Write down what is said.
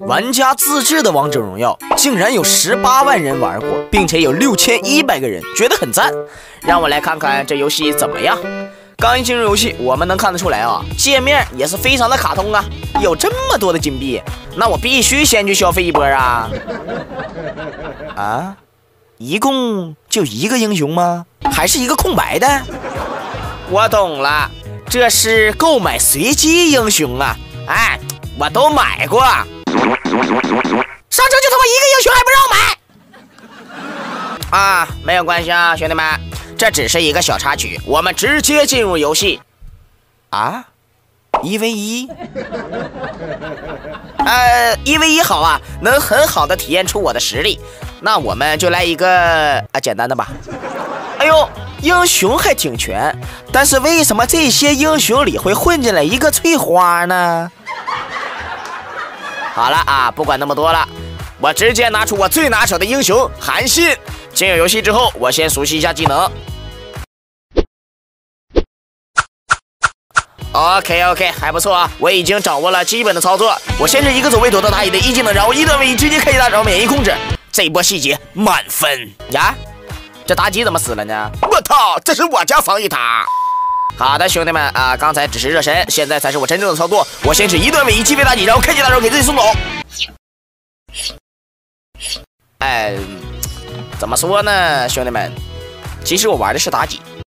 玩家自制的王者荣耀竟然有十八万人玩过，并且有六千一百个人觉得很赞。让我来看看这游戏怎么样。刚一进入游戏，我们能看得出来啊，界面也是非常的卡通啊。有这么多的金币，那我必须先去消费一波啊！啊，一共就一个英雄吗？还是一个空白的？我懂了，这是购买随机英雄啊！哎，我都买过。上车就他妈一个英雄还不让买啊！没有关系啊，兄弟们，这只是一个小插曲，我们直接进入游戏啊！一 v 一，呃，一 v 一好啊，能很好的体验出我的实力。那我们就来一个啊简单的吧。哎呦，英雄还挺全，但是为什么这些英雄里会混进来一个翠花呢？好了啊，不管那么多了，我直接拿出我最拿手的英雄韩信。进入游戏之后，我先熟悉一下技能。OK OK，还不错啊，我已经掌握了基本的操作。我先是一个走位躲到打野的一技能，然后一段位移直接开启大招免疫控制，这一波细节满分呀！这妲己怎么死了呢？我操，这是我家防御塔。好的，兄弟们啊，刚才只是热身，现在才是我真正的操作。我先是一段位移击飞妲己，然后开启大招给自己送走。哎，怎么说呢，兄弟们？其实我玩的是妲己，